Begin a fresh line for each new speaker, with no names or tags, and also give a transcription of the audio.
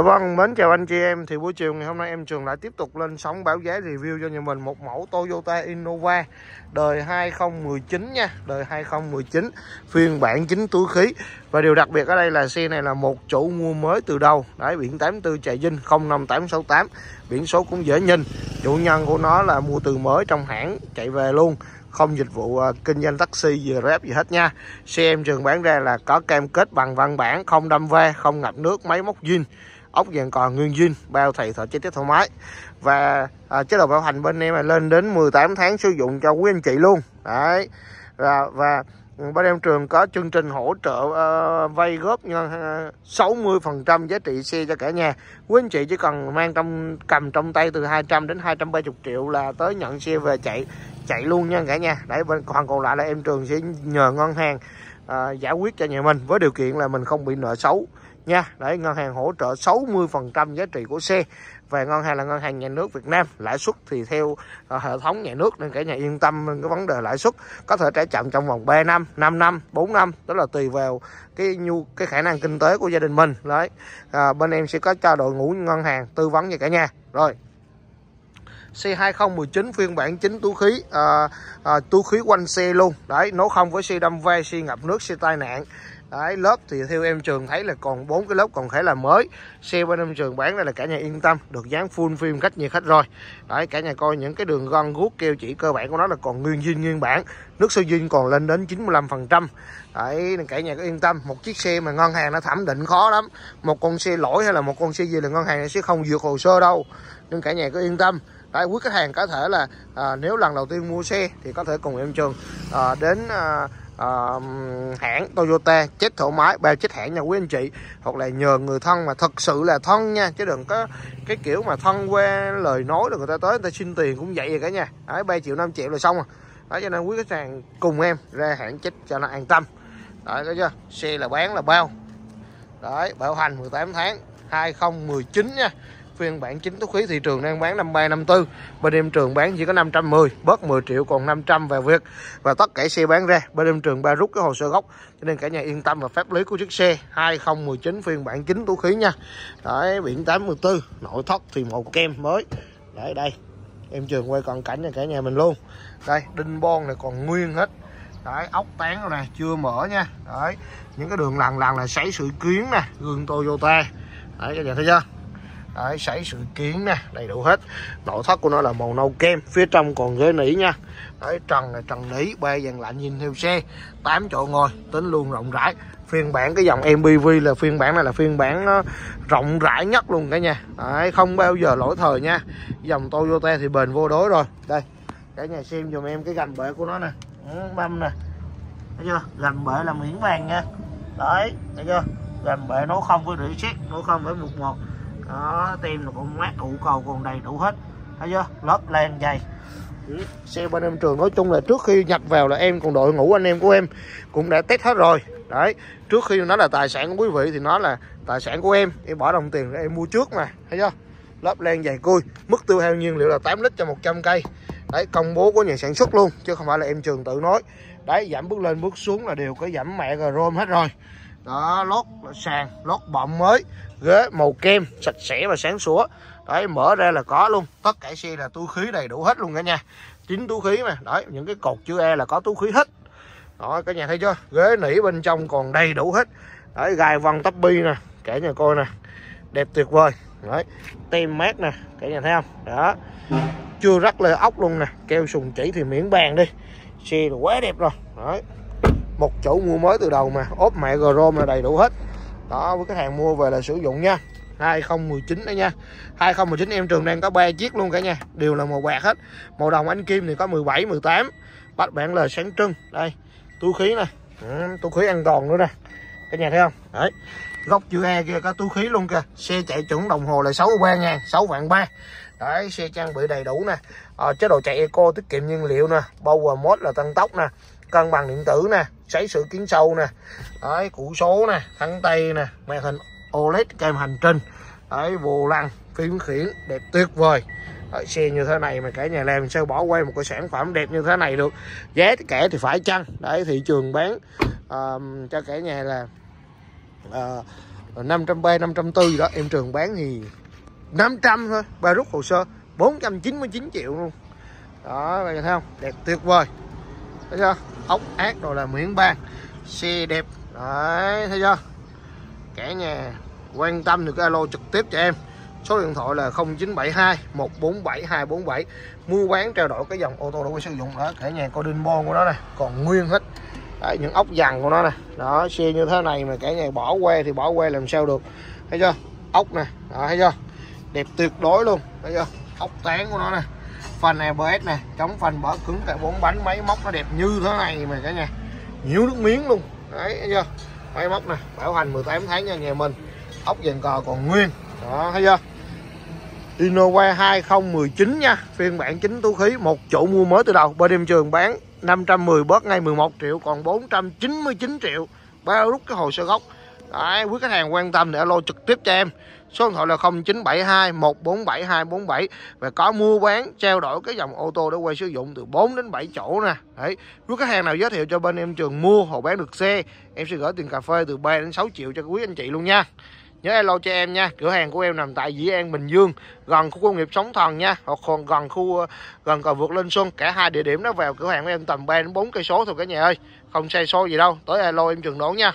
Dạ vâng, mến chào anh chị em. Thì buổi chiều ngày hôm nay em Trường lại tiếp tục lên sóng báo giá review cho nhà mình một mẫu Toyota Innova đời 2019 nha. Đời 2019 phiên bản chính túi khí. Và điều đặc biệt ở đây là xe này là một chủ mua mới từ đầu Đấy, biển 84 chạy Vinh 05868 Biển số cũng dễ nhìn. Chủ nhân của nó là mua từ mới trong hãng chạy về luôn. Không dịch vụ uh, kinh doanh taxi gì Grab gì hết nha. Xe em trường bán ra là có cam kết bằng văn bản không đâm ve không ngập nước máy móc zin ốc vàng còn nguyên zin bao thầy thợ chi tiết thoải mái. Và à, chế độ bảo hành bên em là lên đến 18 tháng sử dụng cho quý anh chị luôn. Đấy. Và, và bên em trường có chương trình hỗ trợ uh, vay góp nhân uh, 60 phần trăm giá trị xe cho cả nhà. Quý anh chị chỉ cần mang trong cầm trong tay từ 200 đến 230 triệu là tới nhận xe về chạy chạy luôn nha cả nhà. Đấy bên còn còn lại là em trường sẽ nhờ ngân hàng uh, giải quyết cho nhà mình với điều kiện là mình không bị nợ xấu nha. Để ngân hàng hỗ trợ 60 phần trăm giá trị của xe. Và ngân hàng là ngân hàng nhà nước Việt Nam. Lãi suất thì theo uh, hệ thống nhà nước nên cả nhà yên tâm cái vấn đề lãi suất. Có thể trả chậm trong vòng 3 năm 5 năm 4 năm. Đó là tùy vào cái nhu cái khả năng kinh tế của gia đình mình. Đấy à, bên em sẽ có cho đội ngũ ngân hàng tư vấn cho cả nhà. Rồi xe 2019 phiên bản chính túi khí à, à, túi khí quanh xe luôn. Đấy nó không với xe đâm ve xe ngập nước xe tai nạn. Đấy, lớp thì theo em trường thấy là còn bốn cái lớp còn phải là mới. Xe bên em trường bán đây là cả nhà yên tâm được dán full phim khách nhiệt khách rồi. Đấy cả nhà coi những cái đường gân guốc keo chỉ cơ bản của nó là còn nguyên zin nguyên bản. Nước sơ zin còn lên đến 95 phần trăm. Đấy cả nhà có yên tâm. Một chiếc xe mà ngân hàng nó thẩm định khó lắm. Một con xe lỗi hay là một con xe gì là ngân hàng sẽ không duyệt hồ sơ đâu. Nên cả nhà có yên tâm đấy quý khách hàng có thể là à, nếu lần đầu tiên mua xe thì có thể cùng em trường à, đến à, à, hãng Toyota chết thoải mái bao chết hãng nha quý anh chị. Hoặc là nhờ người thân mà thật sự là thân nha chứ đừng có cái kiểu mà thân qua lời nói rồi người ta tới người ta xin tiền cũng vậy rồi cả nha, đấy ba triệu năm triệu là xong rồi. Đó cho nên quý khách hàng cùng em ra hãng chết cho nó an tâm. Đấy có chưa? Xe là bán là bao. Đấy bảo hành 18 tháng 2019 nha phiên bản chính túi khí thị trường đang bán 5354 bên em trường bán chỉ có 510 bớt 10 triệu còn 500 vào việc. Và tất cả xe bán ra, bên em trường ba rút cái hồ sơ gốc. Cho nên cả nhà yên tâm và pháp lý của chiếc xe. 2019 phiên bản chính túi khí nha. Đấy, biển 84 nội thất thì màu kem mới. Đấy, đây. Em trường quay còn cảnh cho cả nhà mình luôn. Đây, đinh bon này còn nguyên hết. Đấy, ốc tán rồi nè, chưa mở nha. Đấy, những cái đường lằn lằn là sấy sự kiến nè, gương Toyota. Đấy, cả nhà thấy chưa? Đấy sấy sự kiến nè đầy đủ hết. Nội thất của nó là màu nâu kem phía trong còn ghế nỉ nha. Đấy trần là trần nỉ ba dàn lạnh nhìn theo xe. 8 chỗ ngồi tính luôn rộng rãi. Phiên bản cái dòng MPV là phiên bản này là phiên bản ờ, rộng rãi nhất luôn cả nhà. Đấy, không bao giờ lỗi thời nha. Dòng Toyota thì bền vô đối rồi. Đây cả nhà xem dùm em cái gành bể của nó nè. Ừ, mâm nè. Thấy chưa? Gành bể là miếng vàng nha. Đấy thấy chưa? Gành bể nó không với rỉ xét nó không với một một đó tem là cũng mát ủ cầu còn đầy đủ hết. Thấy chưa? Lớp len dày. Ừ, xe bên em trường nói chung là trước khi nhập vào là em còn đội ngũ anh em của em cũng đã test hết rồi. Đấy trước khi nó là tài sản của quý vị thì nó là tài sản của em em bỏ đồng tiền để em mua trước mà. Thấy chưa? Lớp len dày cui mức tiêu hao nhiên liệu là 8 lít cho 100 cây. Đấy công bố của nhà sản xuất luôn chứ không phải là em trường tự nói. Đấy giảm bước lên bước xuống là đều có giảm mẹ grom hết rồi đó, lót sàn, lót bọng mới, ghế màu kem, sạch sẽ và sáng sủa. Đấy, mở ra là có luôn. Tất cả xe là túi khí đầy đủ hết luôn cả nhà. Chính túi khí mà. Đấy, những cái cột chữ E là có túi khí hết. Đó, cả nhà thấy chưa? Ghế nỉ bên trong còn đầy đủ hết. Đấy, gai vân tắp bi nè, cả nhà coi nè. Đẹp tuyệt vời. Đấy, tem mát nè, cả nhà thấy không? Đó. Chưa rắc lê ốc luôn nè. Keo sùng chỉ thì miễn bàn đi. Xe là quá đẹp rồi. Đấy một chỗ mua mới từ đầu mà. Ốp mẹ grom là đầy đủ hết. Đó với cái hàng mua về là sử dụng nha. 2019 đấy nha. 2019 em trường đang có 3 chiếc luôn cả nha. Đều là màu bạc hết. Màu đồng ánh kim thì có 17 18 bắt bạn là sáng trưng. Đây túi khí nè. Ừ, túi khí an toàn nữa nè. Cả nhà thấy không? Đấy. Góc chữ E kia có túi khí luôn kìa. Xe chạy chuẩn đồng hồ là 63 ngàn 6 vạn 3 đấy xe trang bị đầy đủ nè. À, chế độ chạy eco tiết kiệm nhiên liệu nè. Power mode là tăng tốc nè cân bằng điện tử nè sấy sự kiến sâu nè đấy củ số nè thắng tay nè màn hình OLED kèm hành trình đấy vô lăng phím khiển đẹp tuyệt vời. Đấy, xe như thế này mà cả nhà làm sao bỏ quay một cái sản phẩm đẹp như thế này được? Giá kẻ thì phải chăng? Đấy thị trường bán uh, cho cả nhà là uh, rồi 530 540 đó em Trường bán thì 500 thôi ba rút hồ sơ 499 triệu luôn. Đó bạn thấy không? Đẹp tuyệt vời thấy chưa? Ốc ác rồi là miếng ban xe đẹp. Đấy thấy chưa? Cả nhà quan tâm được alo trực tiếp cho em. Số điện thoại là 0972 147 247 mua bán trao đổi cái dòng ô tô đủ sử dụng đó cả nhà coi đinh bon của nó này còn nguyên hết. Đấy, những ốc dằn của nó này. Đó xe như thế này mà cả nhà bỏ que thì bỏ que làm sao được. Thấy chưa? Ốc nè. Đó thấy chưa? Đẹp tuyệt đối luôn. Thấy chưa? Ốc tán của nó nè phần ABS nè, chống phanh bỏ cứng tại bốn bánh, máy móc nó đẹp như thế này mà cả nhà. Nhiều nước miếng luôn. Đấy, thấy chưa? Máy móc nè, bảo hành 18 tháng nha nhà mình. Ốc dàn cò còn nguyên. Đó, thấy chưa? Innova 2019 nha. Phiên bản chính tú khí, một chỗ mua mới từ đầu. Bên em trường bán 510 bớt ngay 11 triệu, còn 499 triệu. Bao rút cái hồ sơ gốc. Đấy, quý khách hàng quan tâm để alo trực tiếp cho em. Số điện thoại là 0972 147 247 và có mua bán trao đổi cái dòng ô tô để quay sử dụng từ 4 đến 7 chỗ nè. Đấy quý khách hàng nào giới thiệu cho bên em trường mua hoặc bán được xe em sẽ gửi tiền cà phê từ 3 đến 6 triệu cho quý anh chị luôn nha. Nhớ alo cho em nha cửa hàng của em nằm tại Dĩ An Bình Dương gần khu công nghiệp Sóng Thần nha hoặc còn gần khu gần cầu vượt Linh Xuân. Cả hai địa điểm đó vào cửa hàng của em tầm 3 đến 4 cây số thôi cả nhà ơi không sai số gì đâu tới alo em trường đón nha.